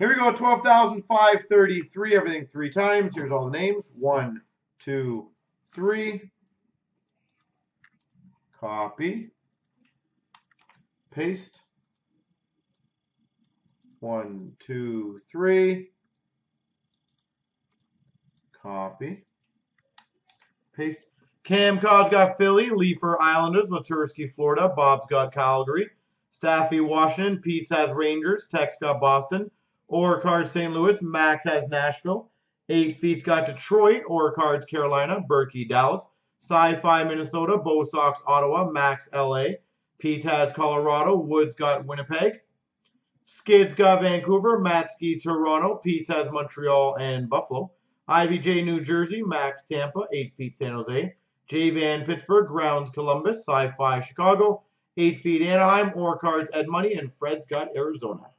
Here we go, 12,533, everything three times. Here's all the names. One, two, three. Copy. Paste. One, two, three. Copy. Paste. Cam Cod's got Philly, Leafer Islanders, Latursky, Florida, Bob's got Calgary, Staffy, Washington, Pete's has Rangers, Tex got Boston, Or Cards St. Louis, Max has Nashville, Eight Feet's got Detroit, Or Cards Carolina, Berkey Dallas, Sci-Fi Minnesota, Bo Sox Ottawa, Max LA, Pete has Colorado, Woods got Winnipeg, Skids got Vancouver, Matsky Toronto, Pete has Montreal and Buffalo, IVJ New Jersey, Max Tampa, Eight Feet San Jose, J Van Pittsburgh, Grounds Columbus, Sci Fi Chicago, 8 Feet Anaheim, Or Cards Ed Money, and Fred's got Arizona.